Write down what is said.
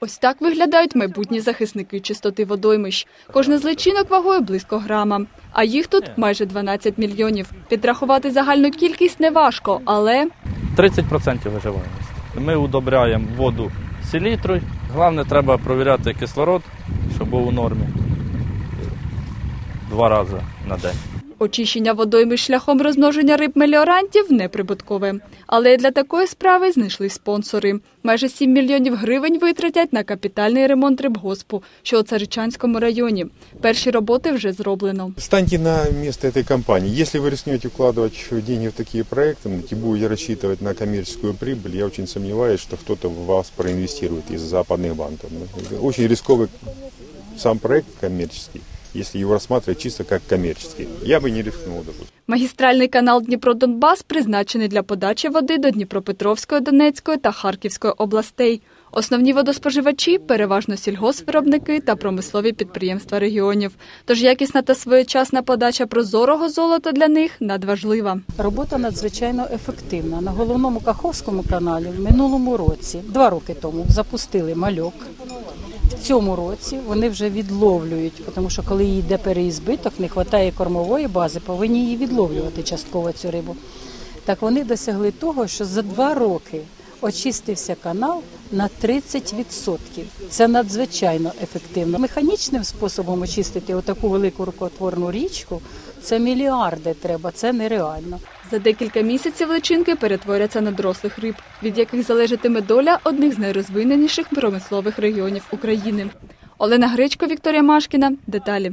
Ось так виглядають майбутні захисники чистоти водоймищ. Кожна з личинок вагою близько грама. А їх тут майже 12 мільйонів. Підрахувати загальну кількість неважко, але 30% виживаємості. Ми удобряємо воду селітрою. Головне, треба провіряти кислород, щоб був у нормі. Два рази на день. очищення водоймищ шляхом розмноження риб меліорантів неприбуткове. Але й для такої справи знайшли спонсори. Майже 7 мільйонів гривень витратять на капітальний ремонт рибгоспу, що у Царичанському районі. Перші роботи вже зроблено. Станьте на место этой компании. Если вы рискнете вкладывать деньги в такие проекты и будете рассчитывать на коммерческую прибыль, я очень сомневаюсь, что кто-то в вас проинвестирует из западных банков. Очень рисковый сам проект коммерческий, если его рассматривать чисто как коммерческий. Я бы не рискнул, допустим. Магістральний канал Дніпро-Донбас призначений для подачі води до Дніпропетровської, Донецької та Харківської областей. Основні водоспоживачі переважно сільгоспвиробники та промислові підприємства регіонів. Тож якісна та своєчасна подача прозорого золота для них надважлива. Робота надзвичайно ефективна. На головному Каховському каналі в минулому році, два роки тому, запустили мальок. В цьому році вони вже відловлюють, тому що коли йде переізбиток, не вистачає кормової бази, повинні її відловлювати частково цю рибу. Так вони досягли того, що за два роки очистився канал на 30%. Це надзвичайно ефективно. Механічним способом очистити отаку велику рукотворну річку це мільярди треба, це нереально. За декілька місяців личинки перетворяться на дорослих риб, від яких залежатиме доля одних з найрозвиненіших промислових регіонів України. Олена Гречко, Вікторія Машкіна. Деталі.